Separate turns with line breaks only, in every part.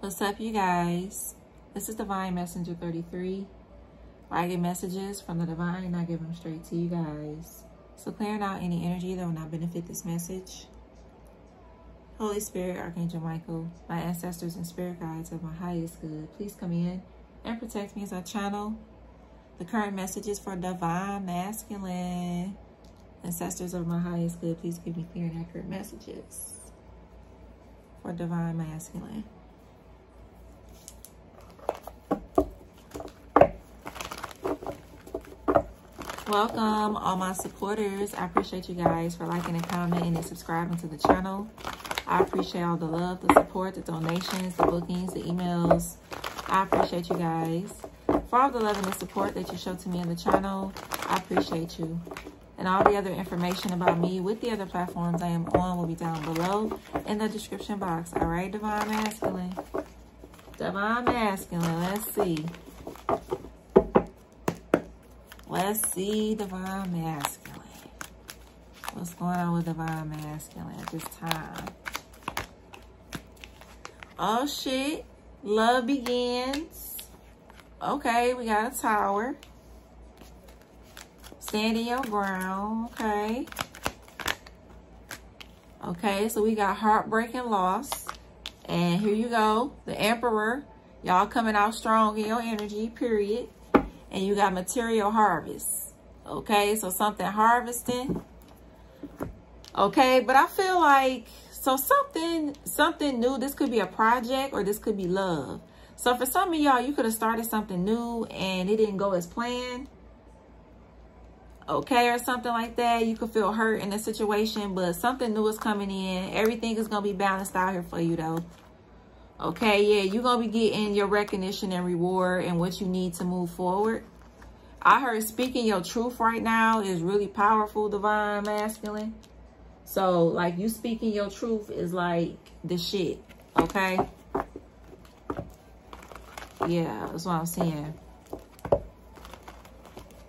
What's up, you guys? This is Divine Messenger 33. Where I get messages from the Divine and I give them straight to you guys. So clearing out any energy that will not benefit this message. Holy Spirit, Archangel Michael, my ancestors and spirit guides of my highest good, please come in and protect me as I channel the current messages for Divine Masculine. Ancestors of my highest good, please give me clear and accurate messages for Divine Masculine. Welcome, all my supporters. I appreciate you guys for liking and commenting and subscribing to the channel. I appreciate all the love, the support, the donations, the bookings, the emails. I appreciate you guys. For all the love and the support that you show to me on the channel, I appreciate you. And all the other information about me with the other platforms I am on will be down below in the description box. All right, Divine Masculine. Divine Masculine, let's see. Let's see Divine Masculine. What's going on with Divine Masculine at this time? Oh, shit. Love begins. Okay, we got a tower. Standing your ground. Okay. Okay, so we got heartbreaking loss. And here you go. The Emperor. Y'all coming out strong in your energy, period and you got material harvest. Okay, so something harvesting. Okay, but I feel like, so something, something new, this could be a project or this could be love. So for some of y'all, you could have started something new and it didn't go as planned. Okay, or something like that. You could feel hurt in the situation, but something new is coming in. Everything is going to be balanced out here for you though. Okay, yeah, you're going to be getting your recognition and reward and what you need to move forward. I heard speaking your truth right now is really powerful, divine masculine. So, like, you speaking your truth is like the shit, okay? Yeah, that's what I'm saying.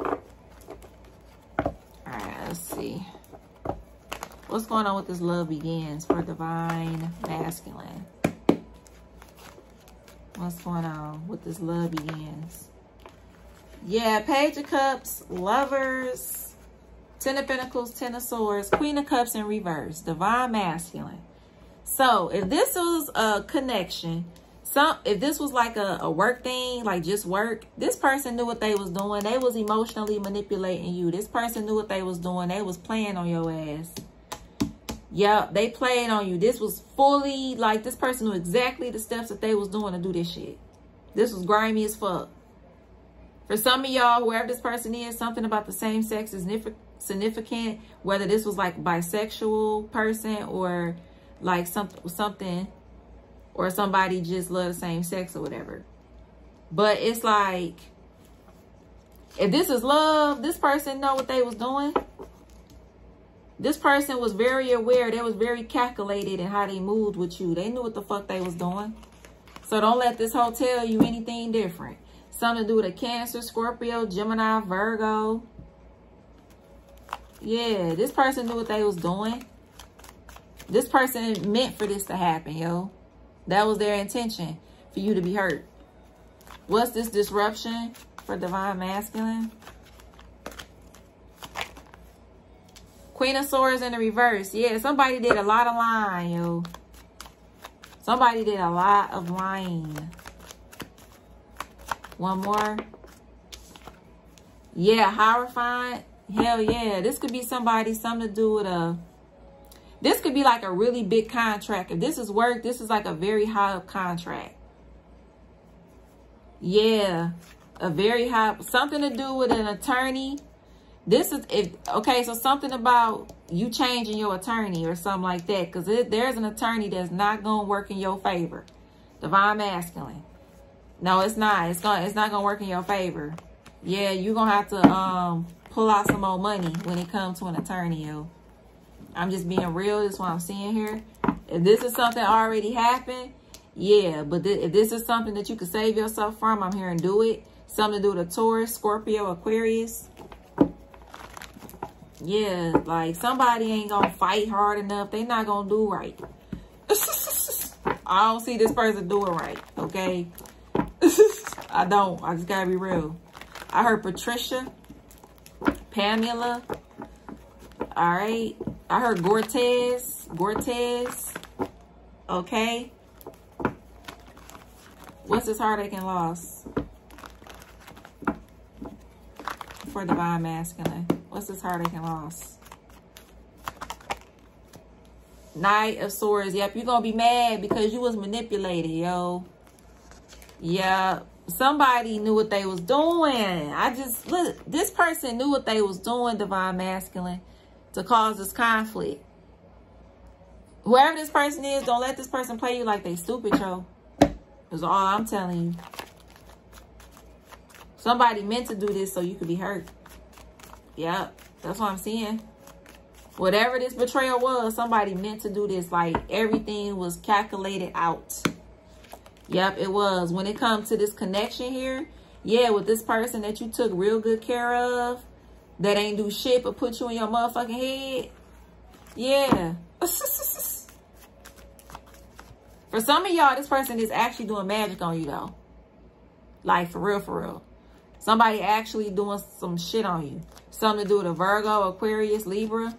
All right, let's see. What's going on with this love begins for divine masculine? What's going on with this love begins? Yeah, Page of Cups, Lovers, Ten of Pentacles, Ten of Swords, Queen of Cups in reverse, Divine Masculine. So if this was a connection, some if this was like a, a work thing, like just work, this person knew what they was doing. They was emotionally manipulating you. This person knew what they was doing. They was playing on your ass. Yep, they played on you. This was fully, like, this person knew exactly the steps that they was doing to do this shit. This was grimy as fuck. For some of y'all, whoever this person is, something about the same sex is significant. Whether this was like bisexual person or like something, something, or somebody just love the same sex or whatever. But it's like, if this is love, this person know what they was doing this person was very aware. They was very calculated in how they moved with you. They knew what the fuck they was doing. So don't let this hoe tell you anything different. Something to do with a Cancer, Scorpio, Gemini, Virgo. Yeah, this person knew what they was doing. This person meant for this to happen, yo. That was their intention, for you to be hurt. What's this disruption for Divine Masculine? Queen of Swords in the reverse. Yeah, somebody did a lot of lying, yo. Somebody did a lot of lying. One more. Yeah, Hierophant. Hell yeah. This could be somebody, something to do with a... This could be like a really big contract. If this is work, this is like a very high up contract. Yeah. A very high... Something to do with an attorney this is if okay so something about you changing your attorney or something like that because there's an attorney that's not gonna work in your favor. Divine masculine. No it's not. It's gonna it's not gonna work in your favor. Yeah you're gonna have to um pull out some more money when it comes to an attorney yo. I'm just being real that's what i'm seeing here. If this is something already happened yeah but th if this is something that you could save yourself from i'm here and do it. Something to do with a taurus scorpio aquarius yeah, like somebody ain't gonna fight hard enough. They not gonna do right. I don't see this person doing right, okay? I don't. I just gotta be real. I heard Patricia, Pamela. All right. I heard Gortez, Gortez. Okay. What's this heartache and loss? For divine masculine. What's this heartache and loss? Knight of Swords. Yep, you're going to be mad because you was manipulated, yo. Yeah, somebody knew what they was doing. I just, look, this person knew what they was doing, Divine Masculine, to cause this conflict. Whoever this person is, don't let this person play you like they stupid, yo. That's all I'm telling you. Somebody meant to do this so you could be hurt. Yep, that's what I'm seeing whatever this betrayal was, somebody meant to do this. Like everything was calculated out. Yep, it was. When it comes to this connection here, yeah, with this person that you took real good care of, that ain't do shit but put you in your motherfucking head. Yeah. for some of y'all, this person is actually doing magic on you though. Like for real, for real. Somebody actually doing some shit on you. Something to do with a Virgo, Aquarius, Libra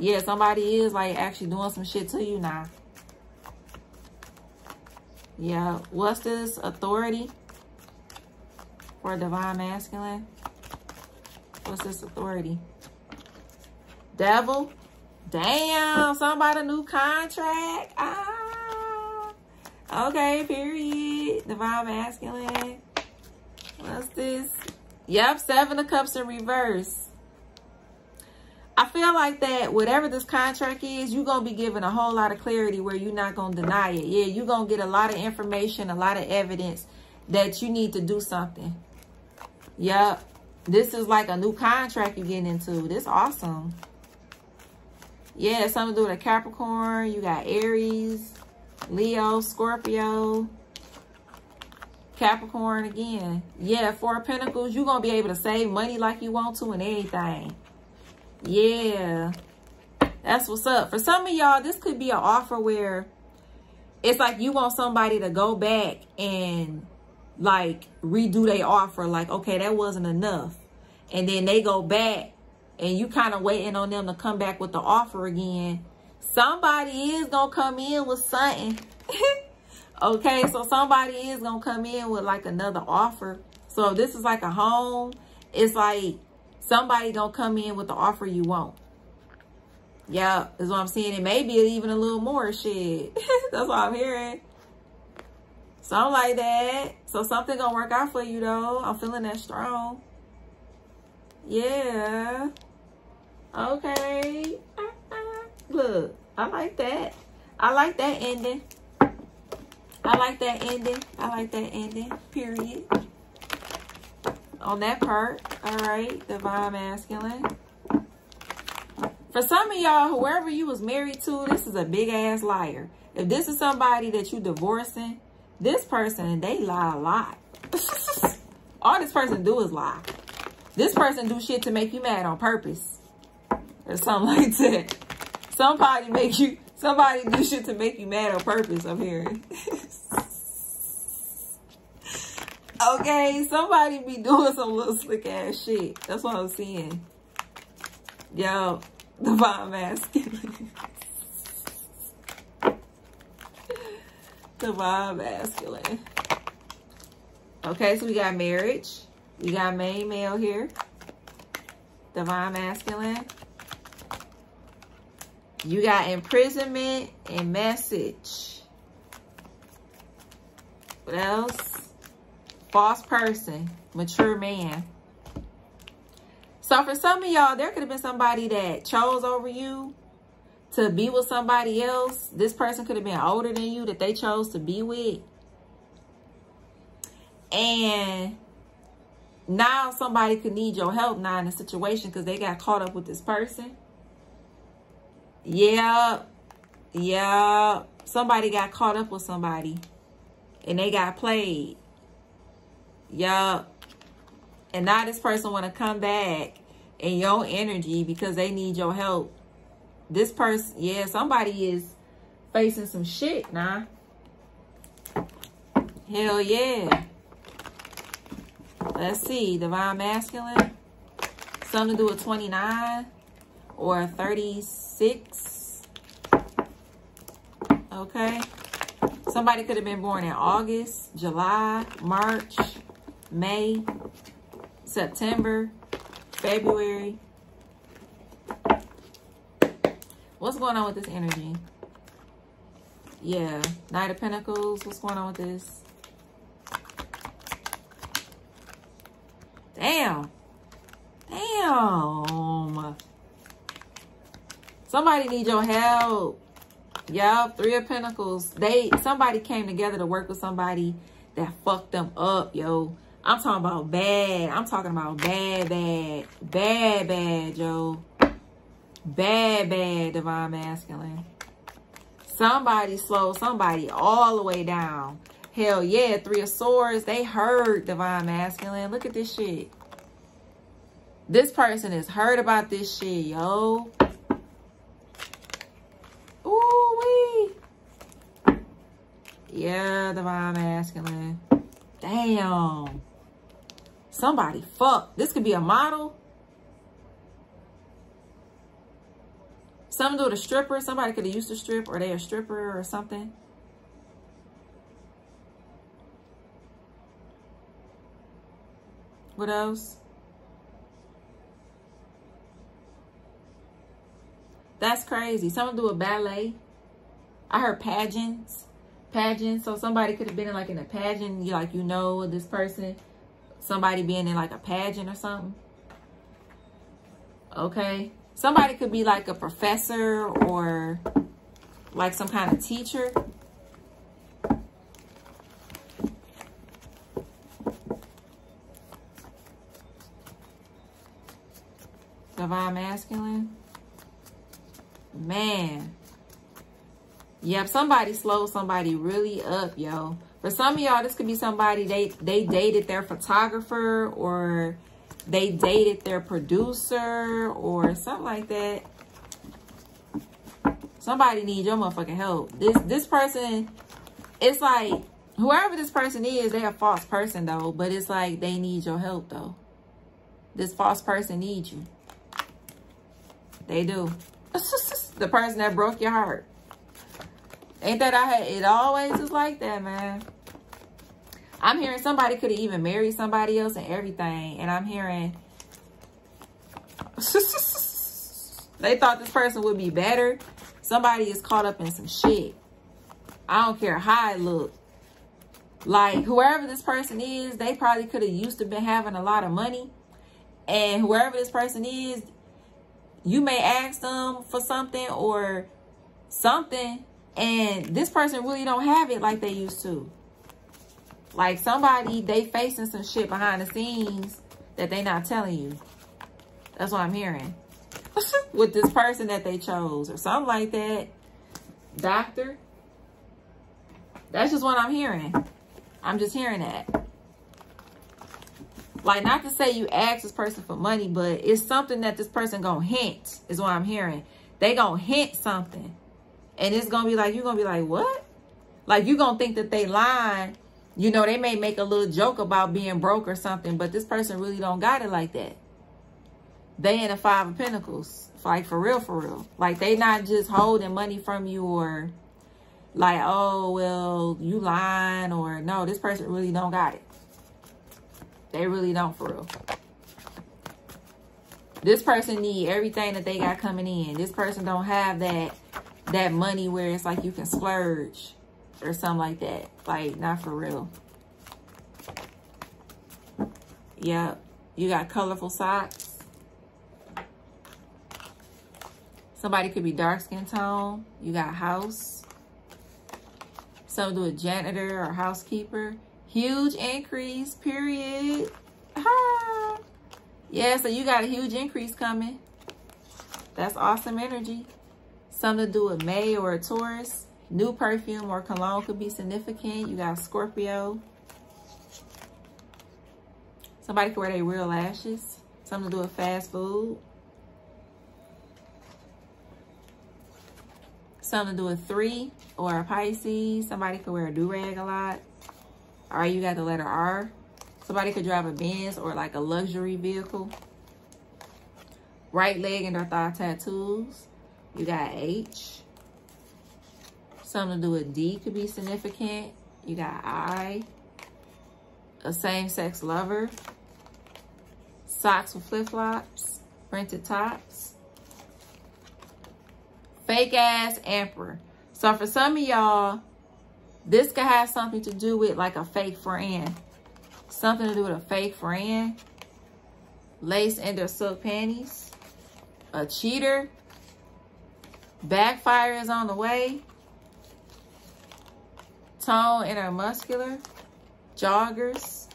yeah, somebody is like actually doing some shit to you now. Yeah, what's this authority for divine masculine? What's this authority? Devil? Damn, somebody new contract. Ah. Okay, period. Divine masculine. This? Yep, seven of cups in reverse. I feel like that whatever this contract is, you're going to be given a whole lot of clarity where you're not going to deny it. Yeah, you're going to get a lot of information, a lot of evidence that you need to do something. Yep. This is like a new contract you're getting into. This awesome. Yeah, something to do with a Capricorn. You got Aries, Leo, Scorpio, Capricorn again. Yeah, Four Pentacles. You're going to be able to save money like you want to and everything. Yeah. That's what's up. For some of y'all, this could be an offer where it's like you want somebody to go back and like redo their offer. Like, okay, that wasn't enough. And then they go back and you kind of waiting on them to come back with the offer again. Somebody is going to come in with something. okay, so somebody is going to come in with like another offer. So this is like a home. It's like somebody going to come in with the offer you want. Yeah, is what I'm saying. It may be even a little more shit. That's what I'm hearing. Something like that. So something gonna work out for you though. I'm feeling that strong. Yeah. Okay. Uh, uh. Look, I like that. I like that ending. I like that ending. I like that ending. Period on that part. All right, divine masculine. For some of y'all, whoever you was married to, this is a big ass liar. If this is somebody that you divorcing, this person, they lie a lot. All this person do is lie. This person do shit to make you mad on purpose. Or something like that. Somebody make you, somebody do shit to make you mad on purpose, I'm hearing. Okay, somebody be doing some little slick ass shit. That's what I'm seeing. Yo, divine masculine. divine masculine. Okay, so we got marriage. We got main male here. Divine masculine. You got imprisonment and message. What else? False person, mature man. So for some of y'all, there could have been somebody that chose over you to be with somebody else. This person could have been older than you that they chose to be with. And now somebody could need your help now in a situation because they got caught up with this person. Yeah. Yeah. Somebody got caught up with somebody and they got played. Yup. And now this person want to come back in your energy because they need your help. This person, yeah, somebody is facing some shit, nah. Hell yeah. Let's see. Divine Masculine. Something to do with 29 or 36. Okay. Somebody could have been born in August, July, March, May, September, February. What's going on with this energy? Yeah, Knight of Pentacles. What's going on with this? Damn. Damn. Somebody need your help. Yup, Three of Pentacles. They somebody came together to work with somebody that fucked them up, yo. I'm talking about bad. I'm talking about bad, bad, bad, bad, yo. Bad, bad, divine masculine. Somebody slow somebody all the way down. Hell yeah, Three of Swords. They hurt divine masculine. Look at this shit. This person is heard about this shit, yo. Ooh wee. Yeah, divine masculine. Damn. Somebody fuck. This could be a model. To do a stripper. Somebody could have used to strip or they a stripper or something. What else? That's crazy. To do with ballet. I heard pageants. Pageants. So somebody could have been in like in a pageant. You like you know this person. Somebody being in like a pageant or something. Okay. Somebody could be like a professor or like some kind of teacher. Divine masculine. Man. Yep, somebody slowed somebody really up, yo. For some of y'all, this could be somebody they they dated their photographer or they dated their producer or something like that. Somebody needs your motherfucking help. This this person, it's like whoever this person is, they a false person though. But it's like they need your help though. This false person needs you. They do. the person that broke your heart. Ain't that I had it always is like that, man. I'm hearing somebody could have even married somebody else and everything. And I'm hearing they thought this person would be better. Somebody is caught up in some shit. I don't care how it look. Like whoever this person is, they probably could have used to been having a lot of money. And whoever this person is, you may ask them for something or something. And this person really don't have it like they used to. Like somebody, they facing some shit behind the scenes that they not telling you. That's what I'm hearing. With this person that they chose or something like that. Doctor. That's just what I'm hearing. I'm just hearing that. Like, not to say you ask this person for money, but it's something that this person gonna hint, is what I'm hearing. They gonna hint something. And it's gonna be like, you're gonna be like, what? Like, you're gonna think that they lying you know, they may make a little joke about being broke or something, but this person really don't got it like that. They in the five of pentacles. Like for real, for real. Like they not just holding money from you or like, oh, well, you lying or no, this person really don't got it. They really don't for real. This person need everything that they got coming in. This person don't have that that money where it's like you can splurge or something like that. Like, not for real. Yep. you got colorful socks. Somebody could be dark skin tone. You got house. Some do a janitor or housekeeper. Huge increase, period. Ha! Yeah, so you got a huge increase coming. That's awesome energy. Something to do with May or a Taurus. New perfume or cologne could be significant. You got Scorpio. Somebody could wear their real lashes. Something to do with fast food. Something to do with three or a Pisces. Somebody could wear a do-rag a lot. All right, you got the letter R. Somebody could drive a Benz or like a luxury vehicle. Right leg and their thigh tattoos. You got H. Something to do with D could be significant. You got I. A same-sex lover. Socks with flip-flops. Printed tops. Fake ass emperor. So for some of y'all, this could have something to do with like a fake friend. Something to do with a fake friend. Lace their silk panties. A cheater. Backfire is on the way. Tone intermuscular. Joggers.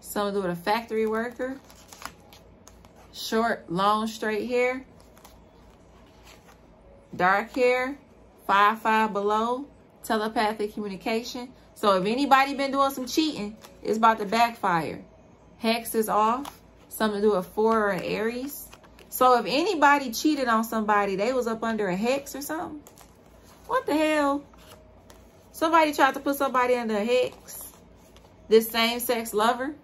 Something to do with a factory worker. Short, long, straight hair. Dark hair. Five, five below. Telepathic communication. So if anybody been doing some cheating, it's about to backfire. Hex is off. Something to do with four or Aries. So if anybody cheated on somebody, they was up under a hex or something. What the hell? Somebody tried to put somebody under a hex. This same-sex lover.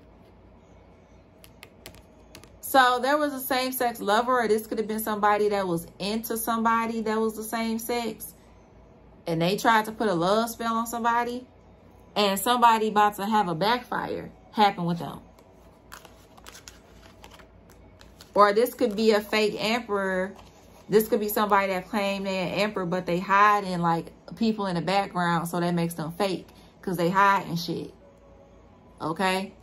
So there was a same-sex lover, or this could have been somebody that was into somebody that was the same sex. And they tried to put a love spell on somebody and somebody about to have a backfire happen with them. Or this could be a fake emperor. This could be somebody that claimed they're an emperor, but they hide in like people in the background, so that makes them fake because they hide and shit. Okay?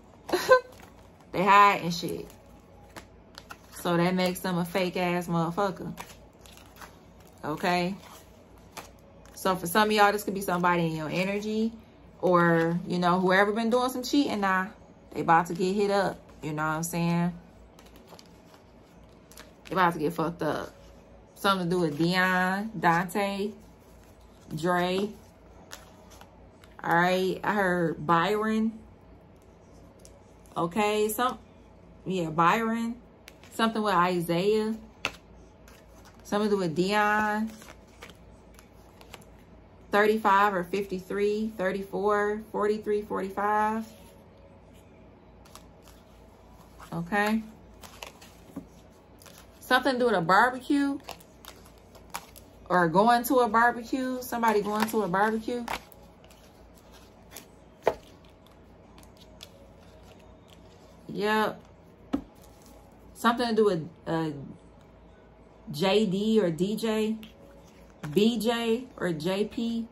they hide and shit. So that makes them a fake ass motherfucker. Okay? So for some of y'all, this could be somebody in your energy or, you know, whoever been doing some cheating now, they about to get hit up. You know what I'm saying? About to get fucked up. Something to do with Dion, Dante, Dre. All right, I heard Byron. Okay, some, yeah, Byron. Something with Isaiah. Something to do with Dion. 35 or 53, 34, 43, 45. Okay. Something to do with a barbecue or going to a barbecue. Somebody going to a barbecue. Yep. Something to do with uh, JD or DJ. BJ or JP.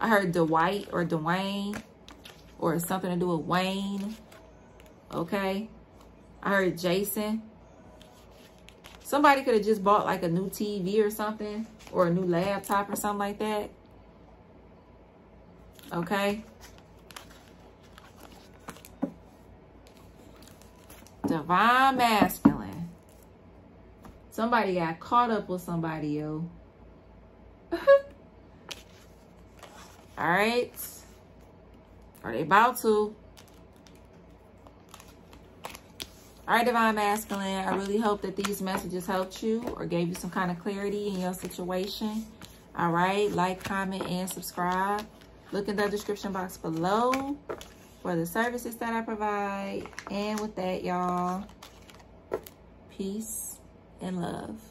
I heard Dwight or Dwayne or something to do with Wayne. Okay. I heard Jason. Somebody could have just bought like a new TV or something or a new laptop or something like that. Okay. Divine masculine. Somebody got caught up with somebody, yo. All right. Are they about to? All right, Divine Masculine, I really hope that these messages helped you or gave you some kind of clarity in your situation. All right, like, comment, and subscribe. Look in the description box below for the services that I provide. And with that, y'all, peace and love.